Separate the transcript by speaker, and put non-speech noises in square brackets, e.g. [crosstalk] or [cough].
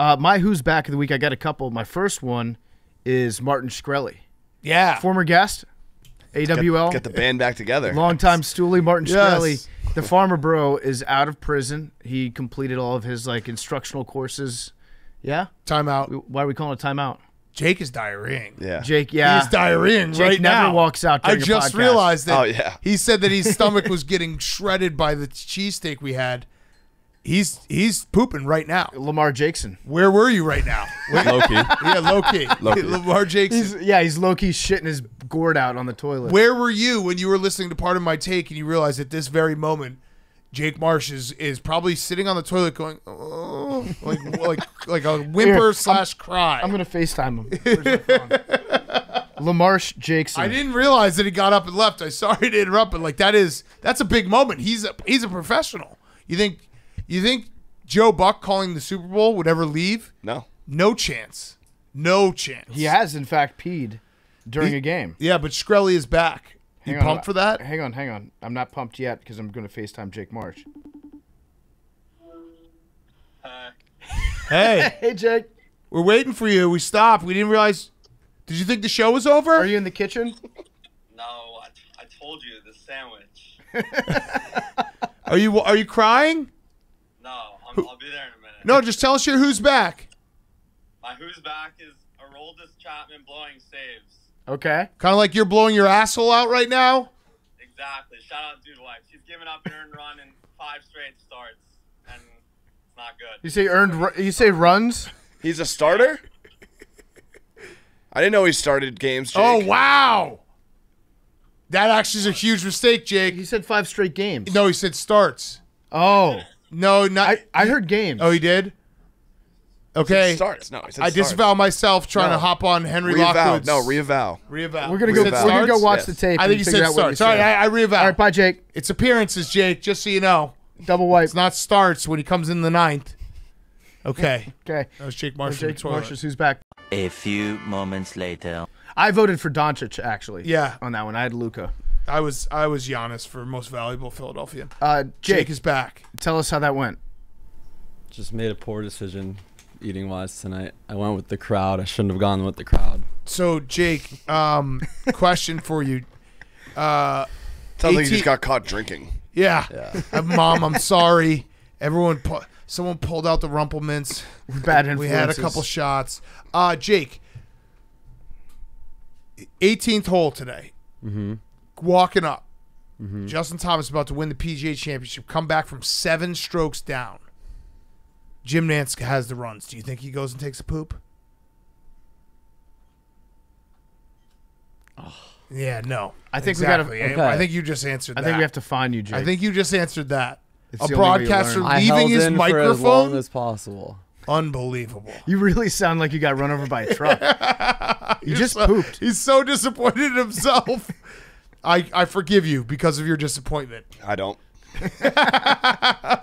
Speaker 1: Uh, my who's back of the week. I got a couple. My first one is Martin Shkreli,
Speaker 2: Yeah.
Speaker 1: former guest, AWL,
Speaker 3: Get the band back together.
Speaker 1: longtime stoolie. Martin
Speaker 2: Yes.
Speaker 1: Shkreli, the farmer bro, is out of prison. He completed all of his like instructional courses. Yeah.
Speaker 2: Timeout.
Speaker 1: Why are we calling it timeout?
Speaker 2: Jake is diarrheaing.
Speaker 3: Yeah.
Speaker 1: Jake. Yeah.
Speaker 2: He's diarrheaing
Speaker 1: Jake
Speaker 2: right
Speaker 1: never walks out
Speaker 2: I just realized that.
Speaker 3: Oh, yeah.
Speaker 2: He said that his stomach [laughs] was getting shredded by the cheesesteak we had. He's he's pooping right now.
Speaker 1: Lamar Jackson.
Speaker 2: Where were you right now? [laughs] Wait,
Speaker 4: Loki.
Speaker 2: yeah, low key. [laughs]
Speaker 3: Low-key. [laughs]
Speaker 2: Lamar Jackson.
Speaker 1: He's yeah. He's low key shitting his gourd out on the toilet.
Speaker 2: Where were you when you were listening to Pardon My Take and you realized at this very moment, Jake Marsh is, is probably sitting on the toilet going, oh, like like like a whimper
Speaker 1: Here,
Speaker 2: slash cry.
Speaker 1: I'm gonna Facetime him. Where's my phone? Lamarsh Jackson.
Speaker 2: I didn't realize that he got up and left. I sorry to interrupt, but like that is that's a big moment. He's a he's a professional. You think you think Joe Buck calling the Super Bowl would ever leave?
Speaker 3: No.
Speaker 2: No chance. No chance.
Speaker 1: He has, in fact, peed during
Speaker 2: He-
Speaker 1: a game.
Speaker 2: Yeah, but Shkreli is back. You
Speaker 1: on,
Speaker 2: pumped for that?
Speaker 1: Hang on, hang on. I'm not pumped yet because I'm going to FaceTime Jake Marsh.
Speaker 2: Hey, [laughs]
Speaker 1: Hey, Jake.
Speaker 2: we're waiting for you. We stopped. We didn't realize. Did you think the show was over?
Speaker 1: Are you in the kitchen? [laughs]
Speaker 5: No, I, I told you the sandwich. [laughs]
Speaker 2: Are you are you crying?
Speaker 5: No, I'm, I'll be there in a minute.
Speaker 2: No, just tell us your who's back.
Speaker 5: My who's back is Aroldis Chapman blowing saves.
Speaker 1: Okay.
Speaker 2: Kind of like you're blowing your asshole out right now.
Speaker 5: Exactly. Shout out to Dude Wife. She's given up an earned run in five straight starts, and it's not good.
Speaker 1: You say earned. You say runs.
Speaker 3: He's a starter? I didn't know he started games. Jake.
Speaker 2: Oh wow, that actually is a huge mistake, Jake.
Speaker 1: He said five straight games.
Speaker 2: No, he said starts.
Speaker 1: Oh,
Speaker 2: No, not.
Speaker 1: I I heard games.
Speaker 2: oh, he did.
Speaker 3: He
Speaker 2: Okay,
Speaker 3: starts. No, he said
Speaker 2: I
Speaker 3: starts.
Speaker 2: disavow myself trying
Speaker 3: No.
Speaker 2: to hop on Henry
Speaker 3: Reavow.
Speaker 2: Lockwood's.
Speaker 3: No, reavow.
Speaker 2: reavow.
Speaker 1: We're gonna
Speaker 2: You
Speaker 1: go. We're gonna go watch
Speaker 3: Yes.
Speaker 1: the tape.
Speaker 2: I
Speaker 1: and
Speaker 2: think you
Speaker 1: figure
Speaker 2: said
Speaker 1: out what
Speaker 2: starts. Sorry,
Speaker 1: said.
Speaker 2: I, I reavow.
Speaker 1: All right, bye, Jake.
Speaker 2: It's appearances, Jake. Just so you know,
Speaker 1: Double wipe.
Speaker 2: it's not starts when he comes in the ninth. Okay,
Speaker 1: Okay.
Speaker 2: that was Jake Marsh. from the
Speaker 1: Jake
Speaker 2: toilet.
Speaker 1: Marsh who's back.
Speaker 6: A few moments later.
Speaker 1: I voted for Doncic actually.
Speaker 2: Yeah.
Speaker 1: On that one, I had Luka.
Speaker 2: I was I was Giannis for most valuable Philadelphian.
Speaker 1: Uh,
Speaker 2: Jake,
Speaker 1: Jake,
Speaker 2: is back.
Speaker 1: tell us how that went.
Speaker 4: Just made a poor decision eating wise tonight. I went with the crowd. I shouldn't have gone with the crowd.
Speaker 2: So Jake, um, [laughs] question for you. Uh,
Speaker 3: Sounds like he
Speaker 2: 18
Speaker 3: just got caught drinking.
Speaker 2: yeah,
Speaker 4: Yeah.
Speaker 2: Uh, mom, I'm sorry. [laughs] Everyone, pu- someone pulled out the Rumple Minze.
Speaker 1: Bad
Speaker 2: We had a couple shots. Uh, Jake, 18th hole today. Mm-hmm. Walking up. Justin Thomas about to win the PGA Championship. Come back from seven strokes down. Jim Nantz has the runs. Do you think he goes and takes a poop? Oh. Yeah, no.
Speaker 1: I think we gotta-
Speaker 4: Okay.
Speaker 2: I think you just answered That.
Speaker 1: I think we have to find you, Jake.
Speaker 2: I think you just answered that.
Speaker 1: It's
Speaker 2: a
Speaker 1: the only way you
Speaker 2: broadcaster
Speaker 1: learn.
Speaker 4: I
Speaker 2: leaving
Speaker 4: held
Speaker 2: his
Speaker 4: in for as long
Speaker 2: microphone.
Speaker 4: as possible.
Speaker 2: Unbelievable.
Speaker 1: You really sound like you got run over by a truck. [laughs] you just
Speaker 2: so-
Speaker 1: pooped.
Speaker 2: He's so disappointed in himself. [laughs] I, I forgive you because of your disappointment.
Speaker 3: I don't. [laughs]